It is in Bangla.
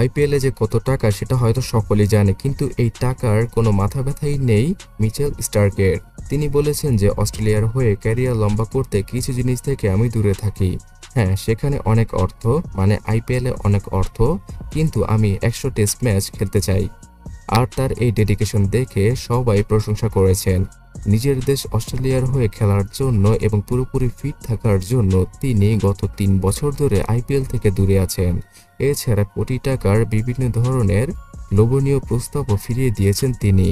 আইপিএলে যে কত টাকা সেটা হয়তো সকলেই জানে, কিন্তু এই টাকার কোনো মাথা ব্যথাই নেই মিচেল স্টার্কের। তিনি বলেছেন যে অস্ট্রেলিয়ার হয়ে ক্যারিয়ার লম্বা করতে কিছু জিনিস থেকে আমি দূরে থাকি। হ্যাঁ সেখানে অনেক অর্থ মানে আইপিএলে অনেক অর্থ, কিন্তু আমি একশো টেস্ট ম্যাচ খেলতে চাই। আর তার এই ডেডিকেশন দেখে সবাই প্রশংসা করেছেন। নিজের দেশ অস্ট্রেলিয়ার হয়ে খেলার জন্য এবং পুরোপুরি ফিট থাকার জন্য তিনি গত তিন বছর ধরে আইপিএল থেকে দূরে আছেন। এছাড়া কোটি টাকার বিভিন্ন ধরনের লোভনীয় প্রস্তাবও ফিরিয়ে দিয়েছেন তিনি।